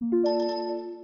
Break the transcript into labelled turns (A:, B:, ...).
A: Música